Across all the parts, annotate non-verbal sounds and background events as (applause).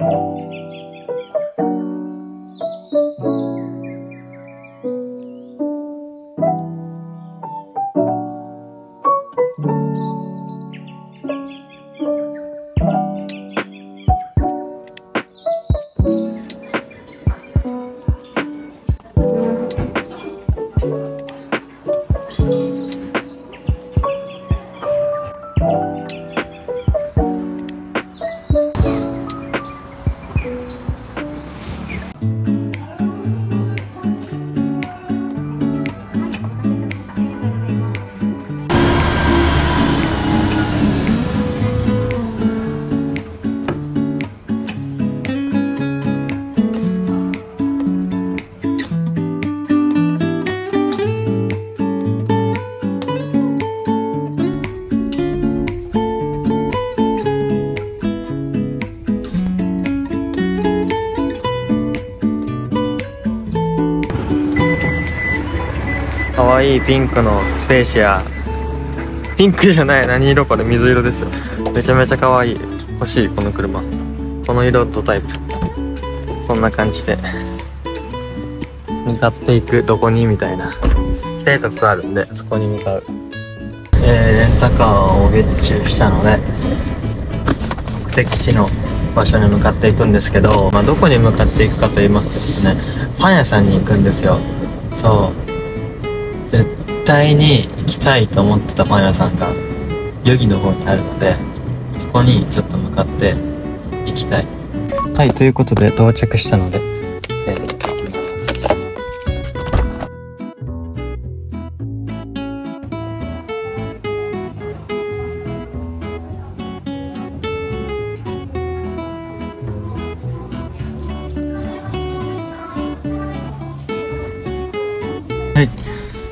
you かわいいピンクのスペーシア。ピンクじゃない何色これ水色ですよ。めちゃめちゃかわい。い欲しいこの車。この色とタイプ。そんな感じで。向かっていく。どこに？みたいな。行きたいとこあるんでそこに向かう。えー、レンタカーをゲッチュしたので目的地の場所に向かっていくんですけど、まあ、どこに向かっていくかと言いますとですねパン屋さんに行くんですよ。そう。対に行きたいと思ってたパン屋さんが余儀の方にあるのでそこにちょっと向かって行きたい。はいということで到着したので、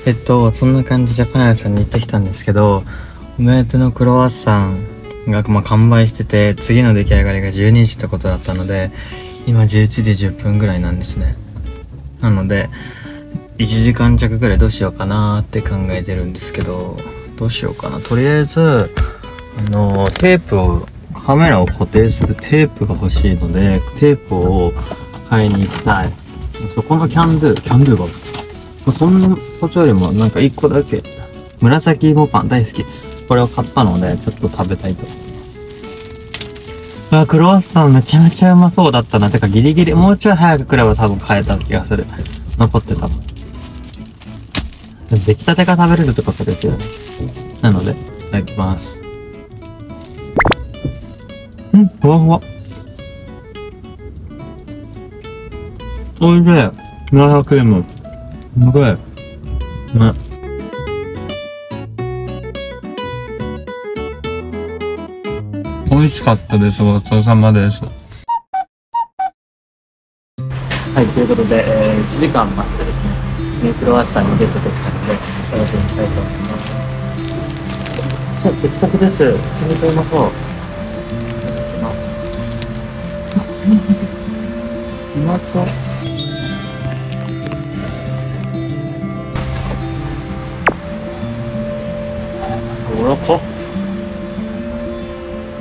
えっと、そんな感じでパン屋さんに行ってきたんですけど、お目当てのクロワッサンが、まあ、完売してて、次の出来上がりが12時ってことだったので、今11時10分ぐらいなんですね。なので、1時間弱ぐらいどうしようかなって考えてるんですけど、どうしようかな。とりあえず、あの、テープを、カメラを固定するテープが欲しいので、テープを買いに行きたい。そこのキャンドゥ、キャンドゥがまあそんなことよりもなんか一個だけ、紫芋パン大好き。これを買ったので、ちょっと食べたいと思います。あ、クロワッサンめちゃめちゃうまそうだったな。てかギリギリ、もうちょい早く来れば多分買えた気がする。残ってたもん。出来たてが食べれるってことですよね。なので、いただきます。うんふわふわ。おいしい。紫芋。すごい。ね。美味しかったです。ごちそうさまです。はい、ということで、えー、1時間待ってですね、メクロワッサンにゲットできたので、食べてみたいと思います。さあ、出来たてです。めちゃめちゃうまそう。いただきます。(laughs) うまそう。おらか。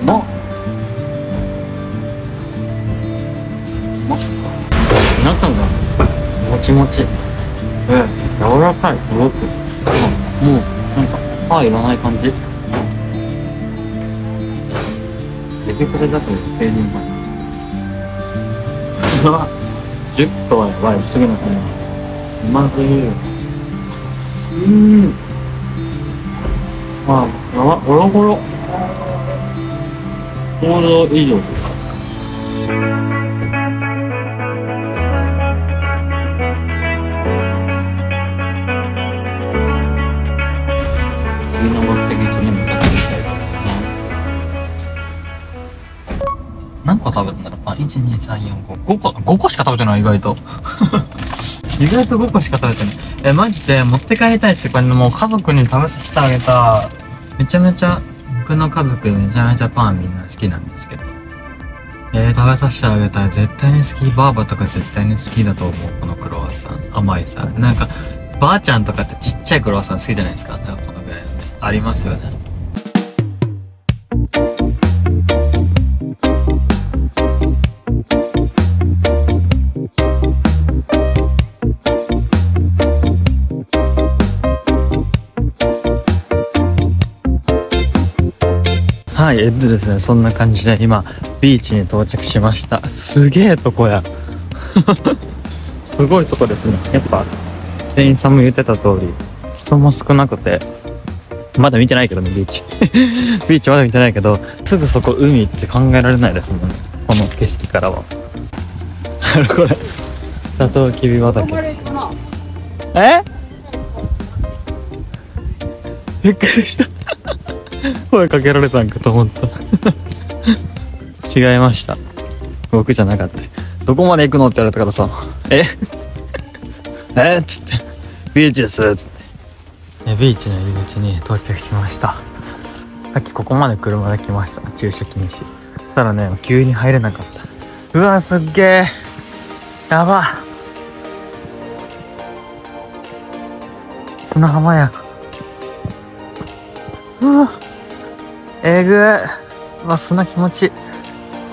ま。ま。中がもちもち。え、柔らかい、すごく。もう、なんか、歯いらない感じ。出てくれだと平人前。うわ、10個はやばい、すぐなくなる。うますぎる。うーん。あ、やば、ゴロゴロ。想像以上。次の目的地に向かってみたいと思います。何個食べたんだろう？あ、1、2、3、4、5。5個、5個しか食べてない、意外と。(laughs) 意外と5個しか食べてない。え、マジで持って帰りたいし、これもう家族に食べさせてあげた。めちゃめちゃ、僕の家族めちゃめちゃパンみんな好きなんですけど。えー、食べさせてあげたら。絶対に好き。バーバとか絶対に好きだと思う。このクロワッサン。甘いさ。なんか、ばあちゃんとかってちっちゃいクロワッサン好きじゃないですか。だかこのぐらいのね。ありますよね。はいえっとですねそんな感じで今ビーチに到着しました。すげえとこや。(laughs) すごいとこですね。やっぱ店員さんも言ってた通り人も少なくてまだ見てないけどねビーチ。(laughs) ビーチまだ見てないけどすぐそこ海って考えられないですもんね。この景色からは。(laughs) これサトウキビ畑。え？びっくりした (laughs) 声かけられたんかと思った。(laughs) 違いました。僕じゃなかった。どこまで行くのって言われたからさ。え？(laughs) え？っつって。ビーチです。っつって。ビーチの入り口に到着しました。さっきここまで車で来ました。駐車禁止。ただね急に入れなかった。うわすっげえ。やば。砂浜や。うわ。えぐ。いうわ砂気持ち。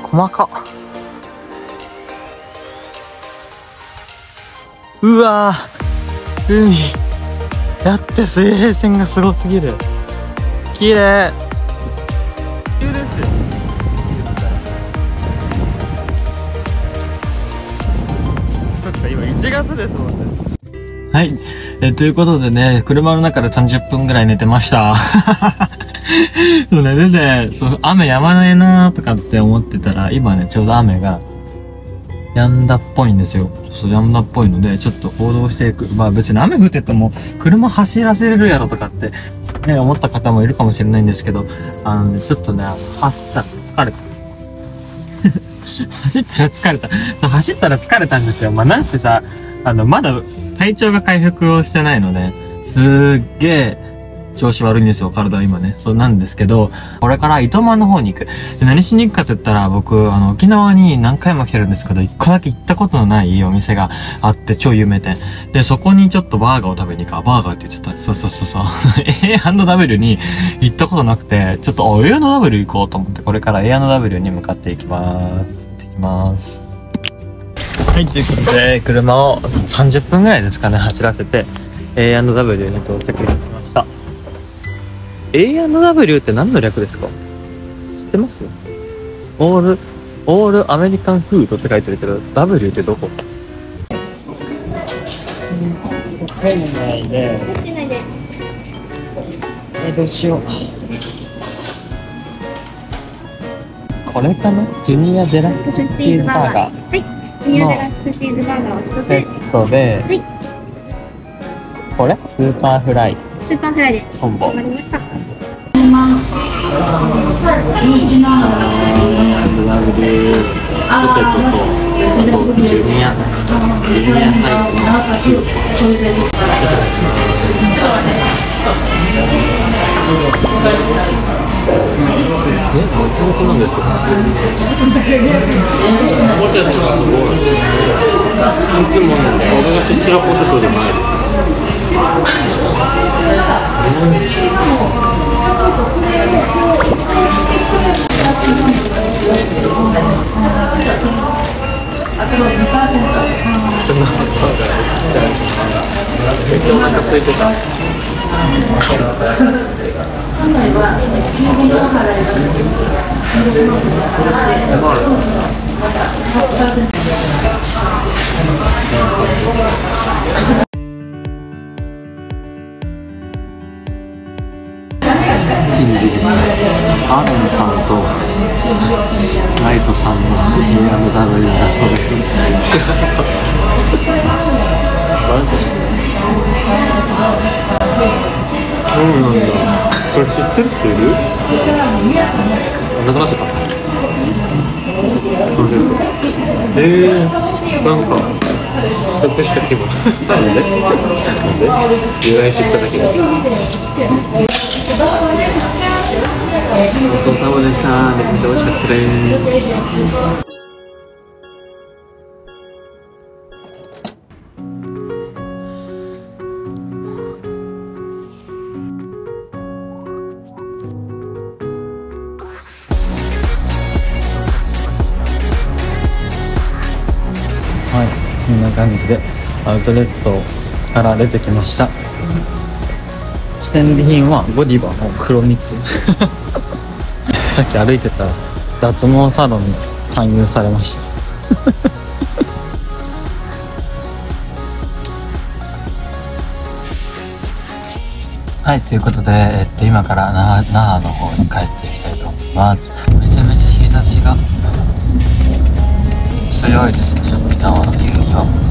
細か。うわ海。やって水平線がすごすぎる。綺麗。綺麗ですよそっか今1月ですもんねはい。え、ということでね、車の中で30分ぐらい寝てました。(laughs) (laughs) そうね、でね、そう、雨やまないなーとかって思ってたら、今ね、ちょうど雨が、止んだっぽいんですよ。そう、止んだっぽいので、ちょっと行動していく。まあ別に雨降ってても、車走らせれるやろとかって、ね、思った方もいるかもしれないんですけど、あのね、ちょっとね、走ったら疲れた。(laughs) 走ったら疲れた。走ったら疲れたんですよ。まあなんせさ、あの、まだ体調が回復をしてないので、すっげえ調子悪いんですよ、体は今ね。そうなんですけど、これから糸満の方に行く。で何しに行くかって言ったら、僕、あの、沖縄に何回も来てるんですけど、一個だけ行ったことのないお店があって、超有名店。で、そこにちょっとバーガーを食べに行く。あ、バーガーって言っちゃった。そうそうそうそう。(laughs) A&W に行ったことなくて、ちょっと、あ、A&W 行こうと思って、これから A&W に向かっていきます。行ってきます。はい、ということで、車を30分ぐらいですかね、走らせて、A&W に到着しました。A&W って何の略ですか？知ってます？オール、オールアメリカンフードって書いてるけど、W ってどこ？店内で、え、どうしよう。これかな？ジュニアデラックスチーズバーガー。はい。ニューデラックスチーズバーガーを一セットで、はい。これ？スーパーフライ。つ、スーパーフライでコンボ。決まりました。ポテトと、あとジュニア、ジュニアサイズ、チーズ。え、もちもちなんですかいつも俺が知ってるポテトじゃないですめっちゃお腹空いてた新事実アーロンさんとライトさんの A&W だそうですそうなんだこれ知ってる人いるなくなってたえー、なんかちょっとした気分なんで由来知っただけですごちそうさまでしためっちゃ美味しかったですはいこんな感じでアウトレットから出てきました。指定品は？ゴディバの黒蜜。(laughs) さっき歩いてたら脱毛サロンに勧誘されました。(laughs) はいということで、えっと、今から那覇那覇の方に帰っていきたいと思います。めちゃめちゃ日差しが強いですね。沖縄の夕日は